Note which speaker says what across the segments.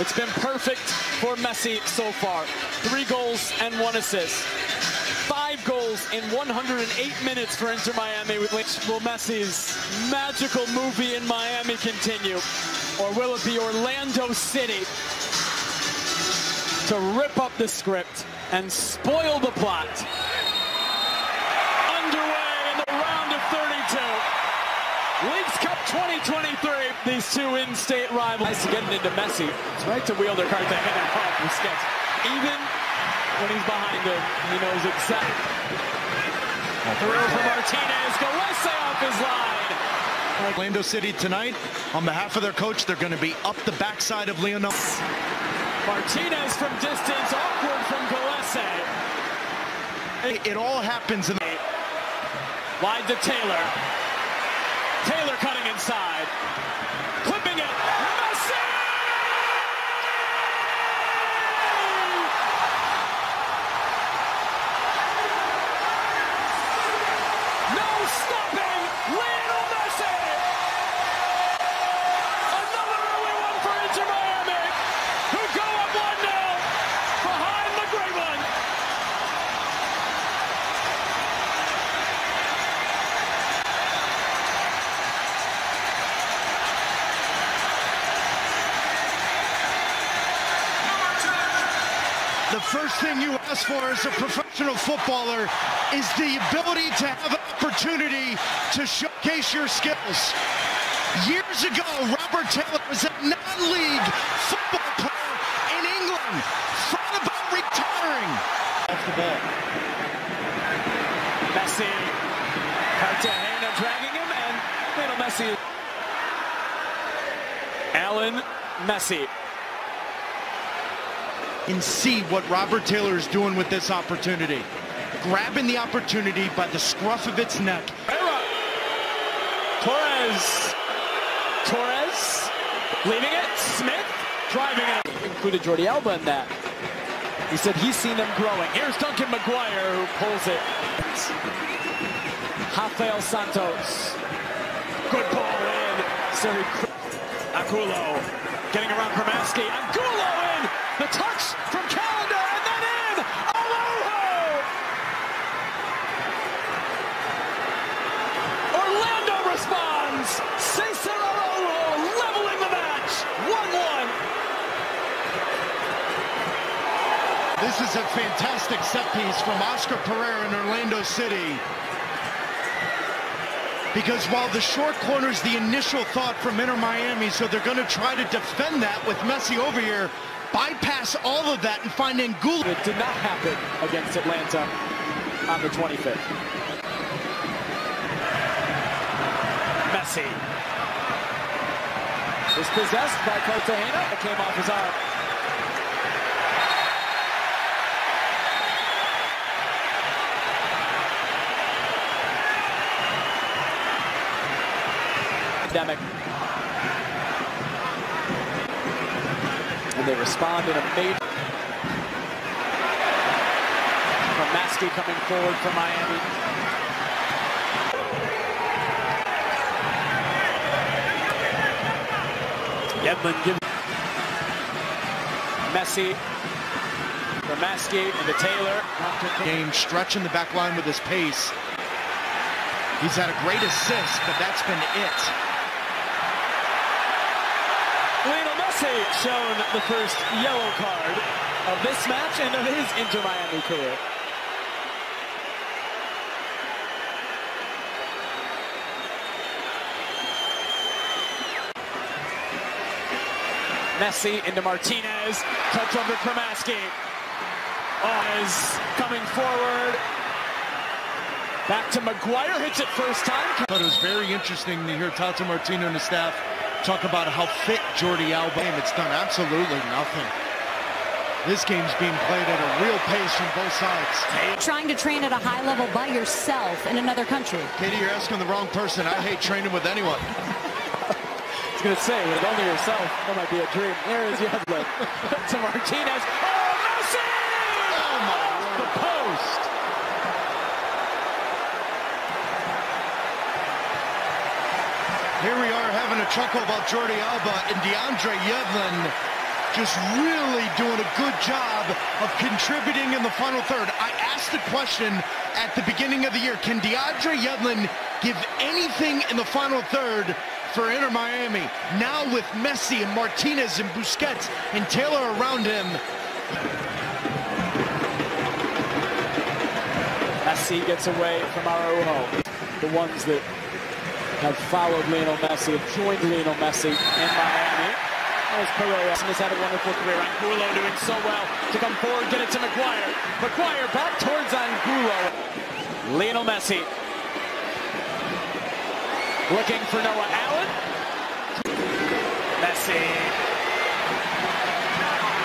Speaker 1: It's been perfect for Messi so far. Three goals and one assist. Five goals in 108 minutes for Inter Miami. With which will Messi's magical movie in Miami continue? Or will it be Orlando City to rip up the script and spoil the plot? 2023. These two in-state rivals. Nice to getting into Messi. It's right to wheel their Cartagena off Busquets. Even when he's behind him, he knows exactly. Through for Martinez. Gallese off his line.
Speaker 2: Orlando City tonight, on behalf of their coach, they're going to be up the backside of Lionel.
Speaker 1: Martinez from distance, awkward from Gallese.
Speaker 2: It all happens in the...
Speaker 1: Wide to Taylor. Taylor cutting inside. Clipping it. Messi! No stopping Lionel Messi! Another early one for Inter Miami, who go up 1-0 behind the great one.
Speaker 2: The first thing you ask for as a professional footballer is the ability to have an opportunity to showcase your skills. Years ago, Robert Taylor was a non-league football player in England, thought about retiring.
Speaker 1: Off the ball. Messi. Cartagena dragging him, and Lionel Messi. Alan Messi.
Speaker 2: And see what Robert Taylor is doing with this opportunity. Grabbing the opportunity by the scruff of its neck.
Speaker 1: Herrera. Torres. Torres. Leaving it. Smith. Driving it. Included Jordi Alba in that. He said he's seen them growing. Here's Duncan McGuire who pulls it. Rafael Santos. Good ball in. Seri Angulo getting around Cremaschi. Angulo in. The touch from Callender and then in. Araujo. Orlando responds. Cesar Araujo leveling the match. 1-1.
Speaker 2: This is a fantastic set piece from Oscar Pereyra in Orlando City. Because while the short corner is the initial thought from Inter Miami, so they're going to try to defend that with Messi over here, bypass all of that and find Angulo.
Speaker 1: It did not happen against Atlanta on the 25th. Messi is possessed by Cartagena. It came off his arm. Pandemic. They respond in a major. From Maskey coming forward for Miami. Yedlin gives Messi, Maskey into Taylor.
Speaker 2: Game stretching the back line with his pace. He's had a great assist, but that's been it.
Speaker 1: Lionel Messi shown the first yellow card of this match and of his Inter Miami career. Messi into Martinez, touch over Cremaschi. Oh, is coming forward. Back to McGuire, hits it first time.
Speaker 2: But it was very interesting to hear Tata Martino and the staff talk about how fit Jordi Alba is. It's done absolutely nothing. This game's being played at a real pace from both sides.
Speaker 3: Trying to train at a high level by yourself in another country.
Speaker 2: Katie, you're asking the wrong person. I hate training with anyone.
Speaker 1: I was going to say, with only yourself, that might be a dream. There is Yedlin to Martinez. Oh, Messi!
Speaker 2: Oh, my
Speaker 1: The post.
Speaker 2: Here we are having a chuckle about Jordi Alba and DeAndre Yedlin just really doing a good job of contributing in the final third. I asked the question at the beginning of the year, can DeAndre Yedlin give anything in the final third for Inter Miami? Now with Messi and Martinez and Busquets and Taylor around him.
Speaker 1: Messi gets away from Araujo. The ones that have followed Lionel Messi, have joined Lionel Messi in Miami. As Pereyra has had a wonderful career. Angulo doing so well to come forward, get it to McGuire. McGuire back towards Angulo. Lionel Messi looking for Noah Allen. Messi.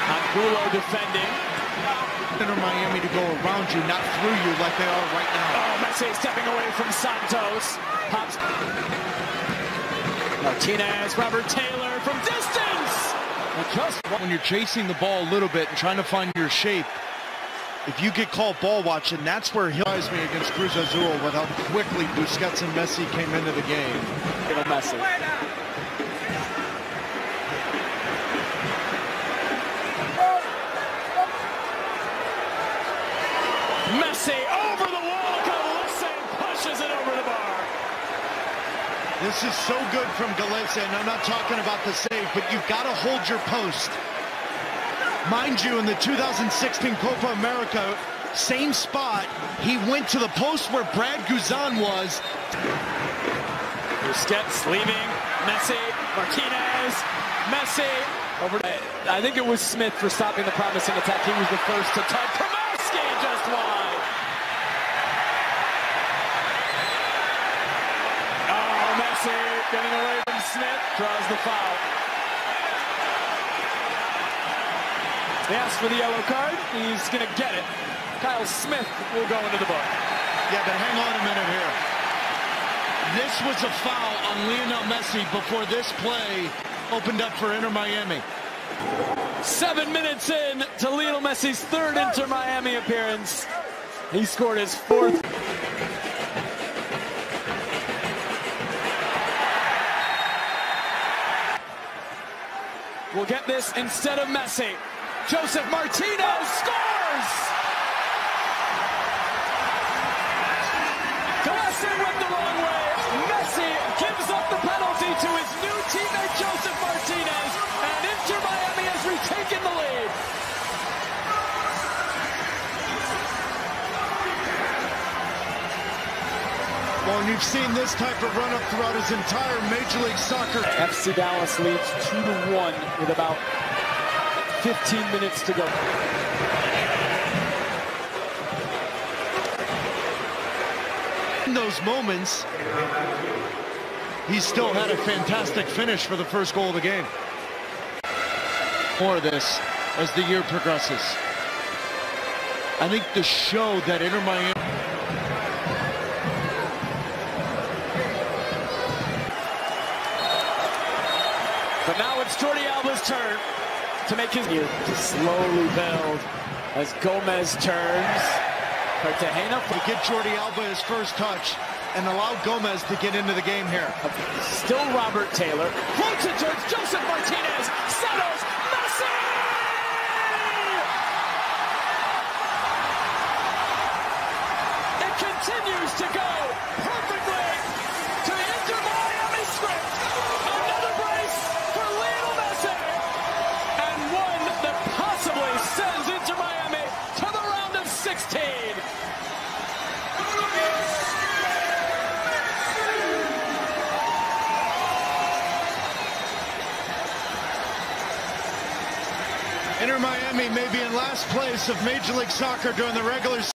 Speaker 1: Angulo defending.
Speaker 2: Inter Miami to go around you, not through you like they are right now.
Speaker 1: Oh, Messi stepping away from Santos. Hops. Martinez, Robert Taylor from distance.
Speaker 2: And just when you're chasing the ball a little bit and trying to find your shape, if you get called ball watching, that's where he surprised me against Cruz Azul with how quickly Busquets and Messi came into the game.
Speaker 1: Little Messi. Messi over the wall. Gallese pushes it over the bar.
Speaker 2: This is so good from Gallese, and I'm not talking about the save, but you've got to hold your post. Mind you, in the 2016 Copa America, same spot, he went to the post where Brad Guzan was.
Speaker 1: Busquets leaving. Messi, Martinez, Messi. Over. I think it was Smith for stopping the promising attack. He was the first to touch. Cremaschi just wide. Oh, Messi getting away from Smith. Draws the foul. They asked for the yellow card. He's going to get it. Kyle Smith will go into the book.
Speaker 2: Yeah, but hang on a minute here. This was a foul on Lionel Messi before this play opened up for Inter Miami.
Speaker 1: Seven minutes in to Lionel Messi's third Inter Miami appearance. He scored his fourth. We'll get this instead of Messi. Josef Martinez scores! Gallese went the wrong way. Messi gives up the penalty to his new teammate Josef Martinez, and Inter Miami has retaken the lead.
Speaker 2: Well, and you've seen this type of run-up throughout his entire Major League Soccer.
Speaker 1: FC Dallas leads 2 to 1 with about 15 minutes to go.
Speaker 2: In those moments, he still had a fantastic finish for the first goal of the game. More of this as the year progresses. I think the show that Inter Miami
Speaker 1: But now it's Jordi Alba's turn to make his here to slowly build as Gomez turns. Cartagena
Speaker 2: to get Jordi Alba his first touch and allow Gomez to get into the game here.
Speaker 1: Still Robert Taylor. Floats it towards Josef Martinez. Settles. Messi! It continues to go perfectly to the Inter Miami script. Another brace for Lionel Messi. And one that possibly sends Inter Miami to the round of 16.
Speaker 2: Place of Major League Soccer during the regular